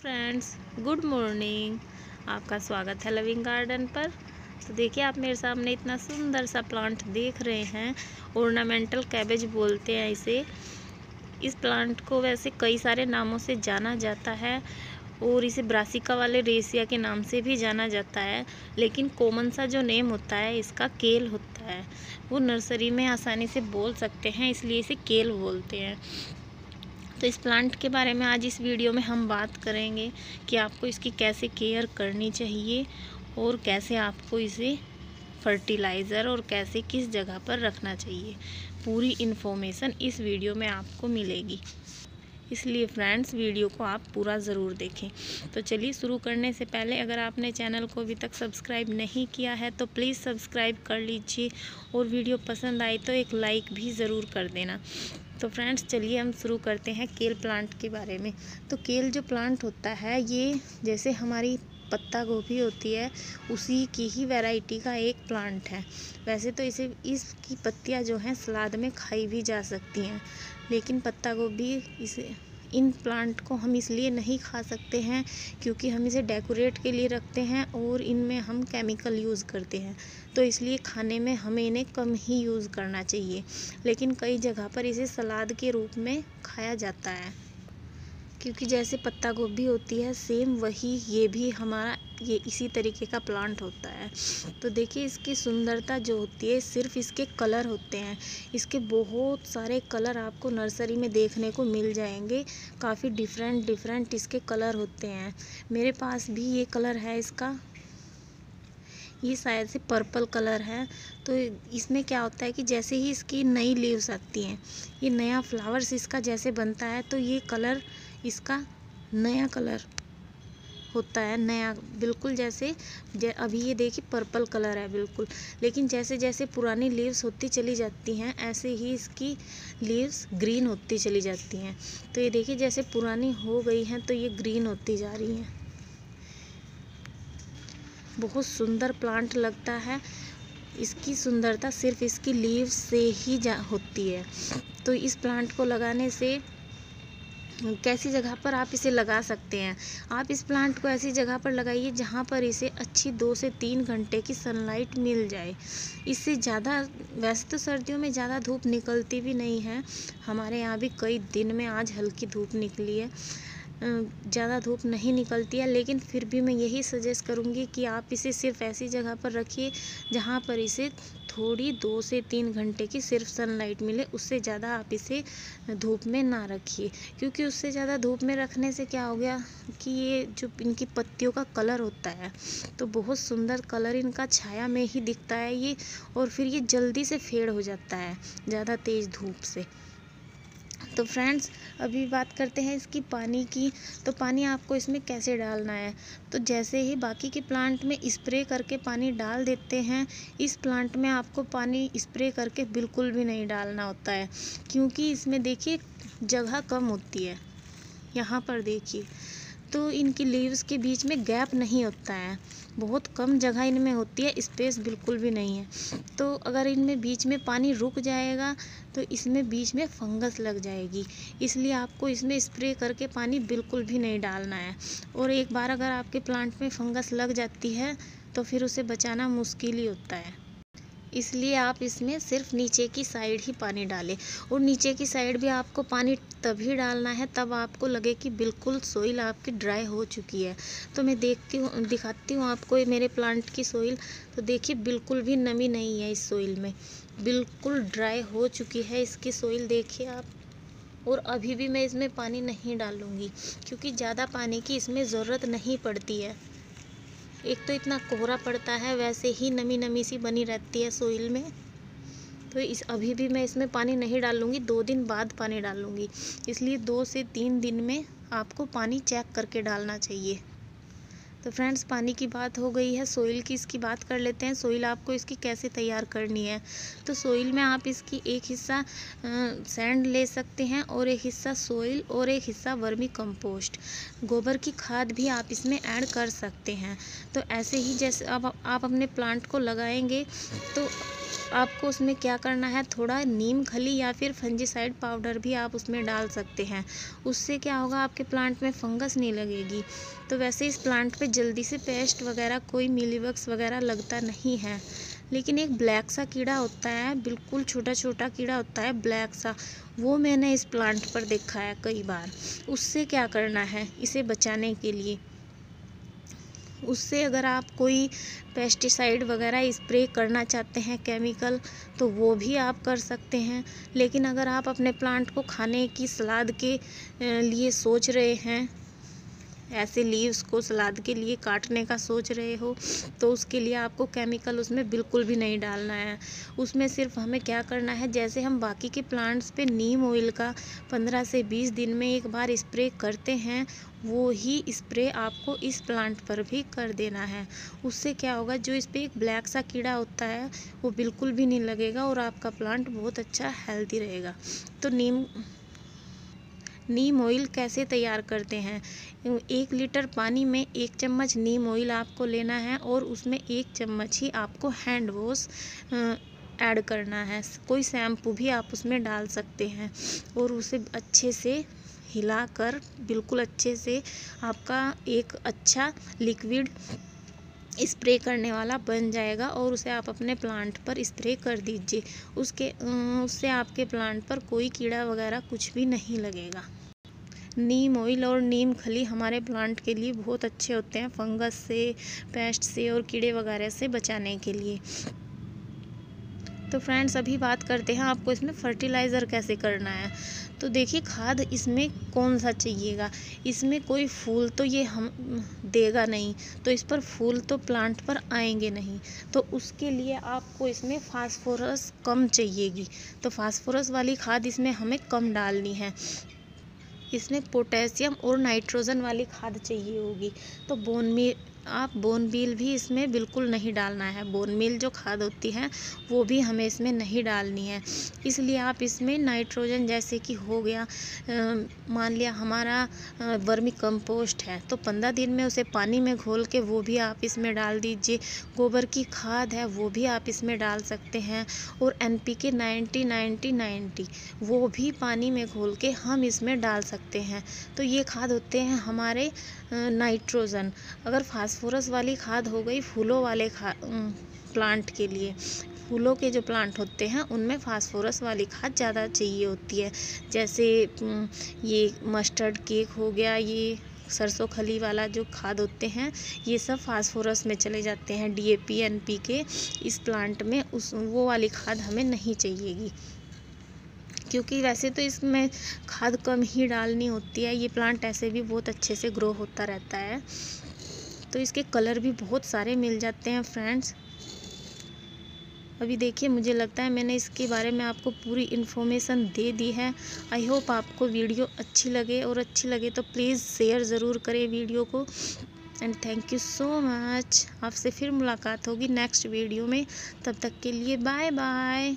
Friends, good morning. आपका स्वागत है लविंग गार्डन पर। तो देखिए, आप मेरे सामने इतना सुंदर सा प्लांट देख रहे हैं। ornamental कैबेज बोलते हैं इसे। इस प्लांट को वैसे कई सारे नामों से जाना जाता है और इसे ब्रासिका वाले रेसिया के नाम से भी जाना जाता है। लेकिन कॉमन सा जो नेम होता है, इसका केल होता है। वो नर्सरी में आसानी से बोल सकते हैं, इसलिए इसे केल बोलते हैं। तो इस प्लांट के बारे में आज इस वीडियो में हम बात करेंगे कि आपको इसकी कैसे केयर करनी चाहिए और कैसे आपको इसे फर्टिलाइज़र और कैसे किस जगह पर रखना चाहिए। पूरी इन्फॉर्मेशन इस वीडियो में आपको मिलेगी। इसलिए फ्रेंड्स, वीडियो को आप पूरा ज़रूर देखें। तो चलिए शुरू करने से पहले अगर आपने चैनल को अभी तक सब्सक्राइब नहीं किया है तो प्लीज़ सब्सक्राइब कर लीजिए और वीडियो पसंद आई तो एक लाइक भी ज़रूर कर देना। तो फ्रेंड्स, चलिए हम शुरू करते हैं केल प्लांट के बारे में। तो केल जो प्लांट होता है, ये जैसे हमारी पत्ता गोभी होती है, उसी की ही वैरायटी का एक प्लांट है। वैसे तो इसे, इसकी पत्तियाँ जो हैं, सलाद में खाई भी जा सकती हैं, लेकिन पत्ता गोभी इसे इन प्लांट को हम इसलिए नहीं खा सकते हैं क्योंकि हम इसे डेकोरेट के लिए रखते हैं और इनमें हम केमिकल यूज़ करते हैं। तो इसलिए खाने में हमें इन्हें कम ही यूज़ करना चाहिए, लेकिन कई जगह पर इसे सलाद के रूप में खाया जाता है। क्योंकि जैसे पत्ता गोभी होती है, सेम वही ये भी हमारा ये इसी तरीके का प्लांट होता है। तो देखिए, इसकी सुंदरता जो होती है, सिर्फ़ इसके कलर होते हैं। इसके बहुत सारे कलर आपको नर्सरी में देखने को मिल जाएँगे। काफ़ी डिफरेंट डिफरेंट इसके कलर होते हैं। मेरे पास भी ये कलर है इसका। ये शायद से पर्पल कलर है। तो इसमें क्या होता है कि जैसे ही इसकी नई लीव्स आती हैं, ये नया फ्लावर्स इसका जैसे बनता है तो ये कलर इसका नया कलर होता है नया बिल्कुल जैसे जै, अभी ये देखिए पर्पल कलर है बिल्कुल। लेकिन जैसे जैसे पुरानी लीव्स होती चली जाती हैं ऐसे ही इसकी लीव्स ग्रीन होती चली जाती हैं। तो ये देखिए जैसे पुरानी हो गई हैं तो ये ग्रीन होती जा रही हैं। बहुत सुंदर प्लांट लगता है। इसकी सुंदरता सिर्फ़ इसकी लीव्स से ही जा होती है। तो इस प्लांट को लगाने से कैसी जगह पर आप इसे लगा सकते हैं। आप इस प्लांट को ऐसी जगह पर लगाइए जहाँ पर इसे अच्छी दो से तीन घंटे की सनलाइट मिल जाए। इससे ज़्यादा वैसे तो सर्दियों में ज़्यादा धूप निकलती भी नहीं है। हमारे यहाँ भी कई दिन में आज हल्की धूप निकली है। ज़्यादा धूप नहीं निकलती है, लेकिन फिर भी मैं यही सजेस्ट करूँगी कि आप इसे सिर्फ़ ऐसी जगह पर रखिए जहाँ पर इसे थोड़ी दो से तीन घंटे की सिर्फ़ सनलाइट मिले। उससे ज़्यादा आप इसे धूप में ना रखिए। क्योंकि उससे ज़्यादा धूप में रखने से क्या हो गया कि ये जो इनकी पत्तियों का कलर होता है तो बहुत सुंदर कलर इनका छाया में ही दिखता है ये, और फिर ये जल्दी से फेड हो जाता है, ज़्यादा तेज़ धूप से। तो फ्रेंड्स, अभी बात करते हैं इसकी पानी की। तो पानी आपको इसमें कैसे डालना है? तो जैसे ही बाकी के प्लांट में स्प्रे करके पानी डाल देते हैं, इस प्लांट में आपको पानी स्प्रे करके बिल्कुल भी नहीं डालना होता है, क्योंकि इसमें देखिए जगह कम होती है। यहाँ पर देखिए तो इनकी लीव्स के बीच में गैप नहीं होता है। बहुत कम जगह इनमें होती है स्पेस बिल्कुल भी नहीं है। तो अगर इनमें बीच में पानी रुक जाएगा तो इसमें बीच में फंगस लग जाएगी। इसलिए आपको इसमें स्प्रे करके पानी बिल्कुल भी नहीं डालना है। और एक बार अगर आपके प्लांट में फंगस लग जाती है तो फिर उसे बचाना मुश्किल ही होता है। इसलिए आप इसमें सिर्फ़ नीचे की साइड ही पानी डालें और नीचे की साइड भी आपको पानी तभी डालना है तब आपको लगे कि बिल्कुल सोइल आपकी ड्राई हो चुकी है। तो मैं देखती हूँ, दिखाती हूँ आपको मेरे प्लांट की सोइल तो देखिए बिल्कुल भी नमी नहीं है इस सोइल में। बिल्कुल ड्राई हो चुकी है इसकी सोइल देखिए आप। और अभी भी मैं इसमें पानी नहीं डालूँगी, क्योंकि ज़्यादा पानी की इसमें ज़रूरत नहीं पड़ती है। एक तो इतना कोहरा पड़ता है, वैसे ही नमी नमी सी बनी रहती है सोइल में। तो इस, अभी भी मैं इसमें पानी नहीं डालूँगी, दो दिन बाद पानी डालूँगी। इसलिए दो से तीन दिन में आपको पानी चेक करके डालना चाहिए। तो फ्रेंड्स, पानी की बात हो गई है, सोइल की इसकी बात कर लेते हैं। सोइल आपको इसकी कैसे तैयार करनी है? तो सोइल में आप इसकी एक हिस्सा सैंड ले सकते हैं और एक हिस्सा सोइल और एक हिस्सा वर्मी कंपोस्ट। गोबर की खाद भी आप इसमें ऐड कर सकते हैं। तो ऐसे ही जैसे अब आप अपने प्लांट को लगाएँगे तो आपको उसमें क्या करना है? थोड़ा नीम खली या फिर फंजीसाइड पाउडर भी आप उसमें डाल सकते हैं। उससे क्या होगा, आपके प्लांट में फंगस नहीं लगेगी। तो वैसे इस प्लांट पे जल्दी से पेस्ट वगैरह, कोई मिलीबग्स वगैरह लगता नहीं है। लेकिन एक ब्लैक सा कीड़ा होता है, बिल्कुल छोटा छोटा कीड़ा होता है, ब्लैक सा। वो मैंने इस प्लांट पर देखा है कई बार। उससे क्या करना है इसे बचाने के लिए? उससे अगर आप कोई पेस्टिसाइड वगैरह स्प्रे करना चाहते हैं केमिकल तो वो भी आप कर सकते हैं। लेकिन अगर आप अपने प्लांट को खाने की सलाद के लिए सोच रहे हैं ऐसे लीव्स को सलाद के लिए काटने का सोच रहे हो तो उसके लिए आपको केमिकल उसमें बिल्कुल भी नहीं डालना है। उसमें सिर्फ़ हमें क्या करना है, जैसे हम बाकी के प्लांट्स पे नीम ऑयल का पंद्रह से बीस दिन में एक बार स्प्रे करते हैं, वो ही स्प्रे आपको इस प्लांट पर भी कर देना है। उससे क्या होगा, जो इस पर एक ब्लैक सा कीड़ा होता है, वो बिल्कुल भी नहीं लगेगा और आपका प्लांट बहुत अच्छा हेल्दी रहेगा। तो नीम नीम ऑयल कैसे तैयार करते हैं? एक लीटर पानी में एक चम्मच नीम ऑयल आपको लेना है और उसमें एक चम्मच ही आपको हैंड वॉश ऐड करना है। कोई शैम्पू भी आप उसमें डाल सकते हैं और उसे अच्छे से हिलाकर, बिल्कुल अच्छे से आपका एक अच्छा लिक्विड स्प्रे करने वाला बन जाएगा और उसे आप अपने प्लांट पर स्प्रे कर दीजिए। उसके उससे आपके प्लांट पर कोई कीड़ा वगैरह कुछ भी नहीं लगेगा। नीम ऑयल और नीम खली हमारे प्लांट के लिए बहुत अच्छे होते हैं फंगस से पेस्ट से और कीड़े वगैरह से बचाने के लिए। तो फ्रेंड्स अभी बात करते हैं आपको इसमें फर्टिलाइज़र कैसे करना है। तो देखिए, खाद इसमें कौन सा चाहिएगा? इसमें कोई फूल तो ये हम देगा नहीं। तो इस पर फूल तो प्लांट पर आएँगे नहीं। तो उसके लिए आपको इसमें फास्फोरस कम चाहिएगी। तो फास्फोरस वाली खाद इसमें हमें कम डालनी है। इसमें पोटेशियम और नाइट्रोजन वाली खाद चाहिए होगी। तो बोन में आप बोन मील भी इसमें बिल्कुल नहीं डालना है। बोन मील जो खाद होती है, वो भी हमें इसमें नहीं डालनी है। इसलिए आप इसमें नाइट्रोजन जैसे कि हो गया मान लिया हमारा वर्मी कंपोस्ट है तो पंद्रह दिन में उसे पानी में घोल के वो भी आप इसमें डाल दीजिए। गोबर की खाद है, वो भी आप इसमें डाल सकते हैं और N P K ninety ninety वो भी पानी में घोल के हम इसमें डाल सकते हैं। तो ये खाद होते हैं हमारे नाइट्रोजन। अगर फास्फोरस वाली खाद हो गई फूलों वाले खा प्लांट के लिए, फूलों के जो प्लांट होते हैं, उनमें फास्फोरस वाली खाद ज़्यादा चाहिए होती है। जैसे ये मस्टर्ड केक हो गया, ये सरसों खली वाला जो खाद होते हैं, ये सब फास्फोरस में चले जाते हैं डीएपी एनपीके इस प्लांट में, उस, वो वाली खाद हमें नहीं चाहिएगी। क्योंकि वैसे तो इसमें खाद कम ही डालनी होती है, ये प्लांट ऐसे भी बहुत अच्छे से ग्रो होता रहता है। तो इसके कलर भी बहुत सारे मिल जाते हैं फ्रेंड्स अभी देखिए, मुझे लगता है मैंने इसके बारे में आपको पूरी इन्फॉर्मेशन दे दी है। आई होप आपको वीडियो अच्छी लगे और अच्छी लगे तो प्लीज़ शेयर ज़रूर करें वीडियो को। And thank you so much आपसे फिर मुलाकात होगी नेक्स्ट वीडियो में। तब तक के लिए बाय बाय